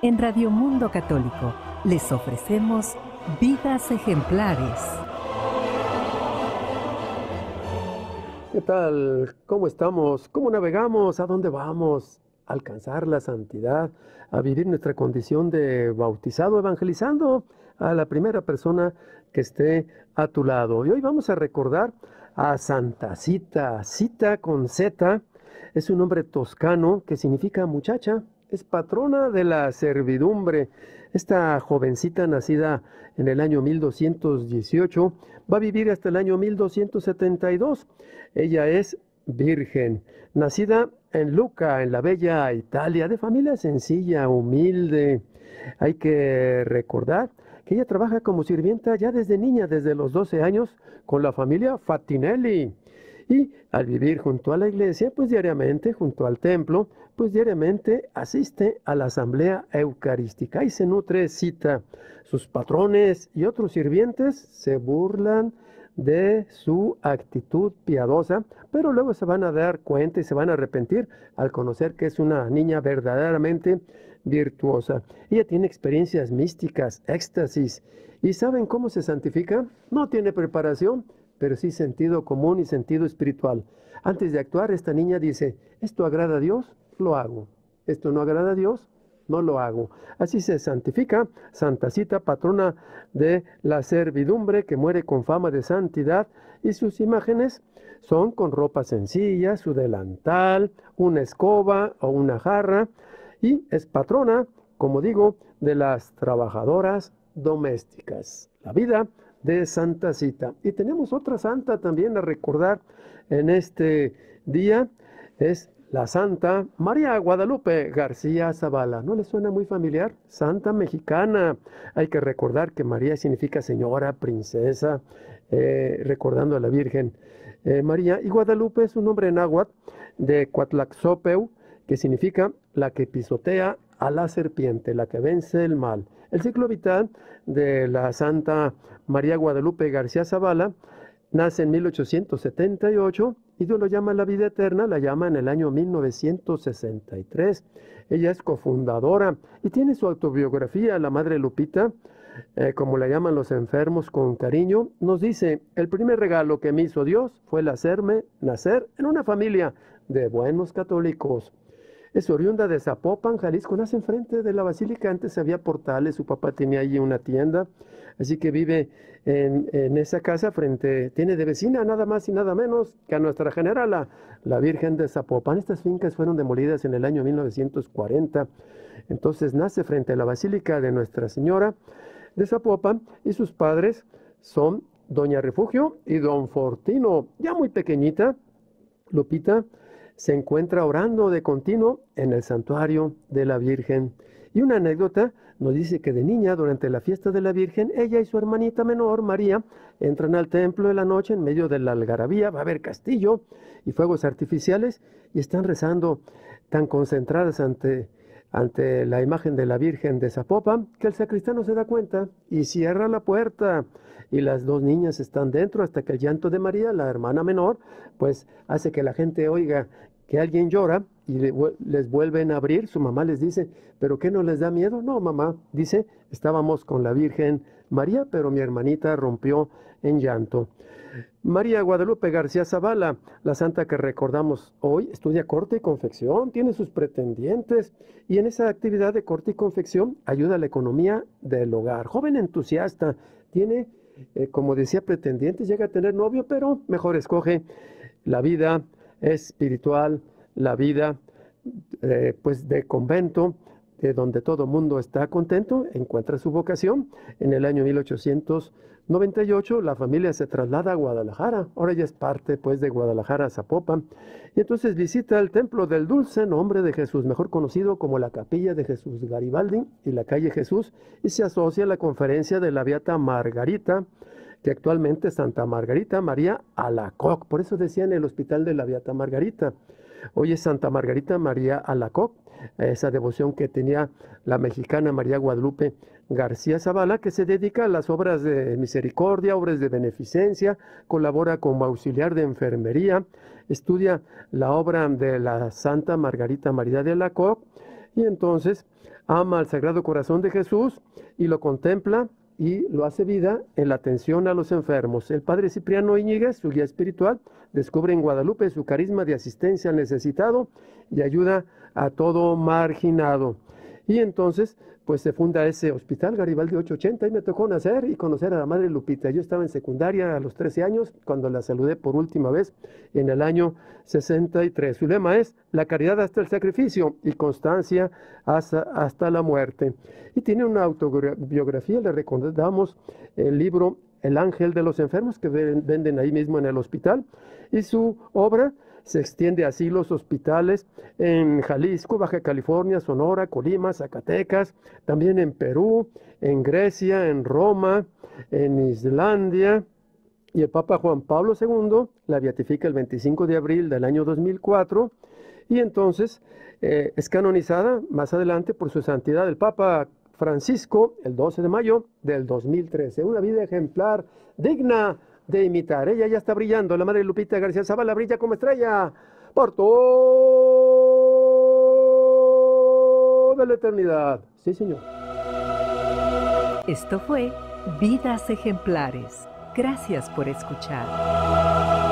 En Radio Mundo Católico les ofrecemos vidas ejemplares. ¿Qué tal? ¿Cómo estamos? ¿Cómo navegamos? ¿A dónde vamos? ¿A alcanzar la santidad? ¿A vivir nuestra condición de bautizado, evangelizando a la primera persona que esté a tu lado? Y hoy vamos a recordar a Santa Cita, Cita con Z, es un nombre toscano que significa muchacha, es patrona de la servidumbre. Esta jovencita nacida en el año 1218 va a vivir hasta el año 1272. Ella es virgen, nacida en Luca, en la bella Italia, de familia sencilla, humilde. Hay que recordar que ella trabaja como sirvienta ya desde niña, desde los 12 años, con la familia Fatinelli. Y al vivir junto a la iglesia, pues diariamente, junto al templo, pues diariamente asiste a la asamblea eucarística y se nutre, cita, sus patrones y otros sirvientes se burlan de su actitud piadosa, pero luego se van a dar cuenta y se van a arrepentir al conocer que es una niña verdaderamente virtuosa. Ella tiene experiencias místicas, éxtasis. ¿Y saben cómo se santifica? No tiene preparación, pero sí sentido común y sentido espiritual. Antes de actuar, esta niña dice, esto agrada a Dios, lo hago. Esto no agrada a Dios, no lo hago. Así se santifica Santa Cita, patrona de la servidumbre, que muere con fama de santidad, y sus imágenes son con ropa sencilla, su delantal, una escoba o una jarra, y es patrona, como digo, de las trabajadoras domésticas. La vida de Santa Cita. Y tenemos otra santa también a recordar en este día, es la Santa María Guadalupe García Zavala. ¿No le suena muy familiar? Santa mexicana. Hay que recordar que María significa señora, princesa, eh, recordando a la Virgen eh, María. Y Guadalupe es un nombre náhuatl de Cuatlaxopeu, que significa la que pisotea a la serpiente, la que vence el mal. El ciclo vital de la Santa María Guadalupe García Zavala nace en 1878 y Dios lo llama la vida eterna, la llama en el año 1963. Ella es cofundadora y tiene su autobiografía, la Madre Lupita, eh, como la llaman los enfermos con cariño, nos dice, el primer regalo que me hizo Dios fue el hacerme nacer en una familia de buenos católicos. Es oriunda de Zapopan, Jalisco, nace enfrente de la basílica, antes había portales, su papá tenía allí una tienda, así que vive en, esa casa frente, tiene de vecina nada más y nada menos que a nuestra generala, la Virgen de Zapopan. Estas fincas fueron demolidas en el año 1940, entonces nace frente a la basílica de Nuestra Señora de Zapopan y sus padres son Doña Refugio y Don Fortino, ya muy pequeñita, Lupita, se encuentra orando de continuo en el santuario de la Virgen. Y una anécdota nos dice que de niña, durante la fiesta de la Virgen, ella y su hermanita menor, María, entran al templo de la noche en medio de la algarabía, va a haber castillo y fuegos artificiales, y están rezando tan concentradas ante, ante la imagen de la Virgen de Zapopan, que el sacristán se da cuenta y cierra la puerta. Y las dos niñas están dentro hasta que el llanto de María, la hermana menor, pues hace que la gente oiga que alguien llora y les vuelven a abrir, su mamá les dice, ¿pero qué no les da miedo? No, mamá, dice, estábamos con la Virgen María, pero mi hermanita rompió en llanto. María Guadalupe García Zavala, la santa que recordamos hoy, estudia corte y confección, tiene sus pretendientes y en esa actividad de corte y confección ayuda a la economía del hogar. Joven entusiasta, tiene, eh, como decía, pretendientes, llega a tener novio, pero mejor escoge la vida espiritual, la vida eh, pues de convento, de donde todo mundo está contento, encuentra su vocación. En el año 1898 la familia se traslada a Guadalajara, ahora ya es parte pues de Guadalajara, Zapopan, y entonces visita el templo del dulce nombre de Jesús, mejor conocido como la capilla de Jesús Garibaldi y la calle Jesús, y se asocia a la conferencia de la Beata Margarita, que actualmente Santa Margarita María Alacoc, por eso decía en el hospital de la Beata Margarita. Hoy es Santa Margarita María Alacoc, esa devoción que tenía la mexicana María Guadalupe García Zavala, que se dedica a las obras de misericordia, obras de beneficencia, colabora como auxiliar de enfermería, estudia la obra de la Santa Margarita María de Alacoc, Y entonces ama al Sagrado Corazón de Jesús y lo contempla y lo hace vida en la atención a los enfermos. El padre Cipriano Íñiguez, su guía espiritual, descubre en Guadalupe su carisma de asistencia al necesitado y ayuda a todo marginado. Y entonces, pues se funda ese hospital Garibaldi 880 y me tocó nacer y conocer a la madre Lupita. Yo estaba en secundaria a los 13 años cuando la saludé por última vez en el año 63. Su lema es la caridad hasta el sacrificio y constancia hasta, hasta la muerte. Y tiene una autobiografía, le recomendamos el libro El ángel de los enfermos que venden ahí mismo en el hospital y su obra se extiende así los hospitales en Jalisco, Baja California, Sonora, Colima, Zacatecas, también en Perú, en Grecia, en Roma, en Islandia. Y el Papa Juan Pablo II la beatifica el 25 de abril del año 2004 y entonces eh, es canonizada más adelante por su santidad el Papa Francisco el 12 de mayo del 2013. Una vida ejemplar, digna de imitar. Ella ya está brillando, la madre Lupita García Zavala brilla como estrella por toda la eternidad. Sí, señor. Esto fue Vidas Ejemplares. Gracias por escuchar.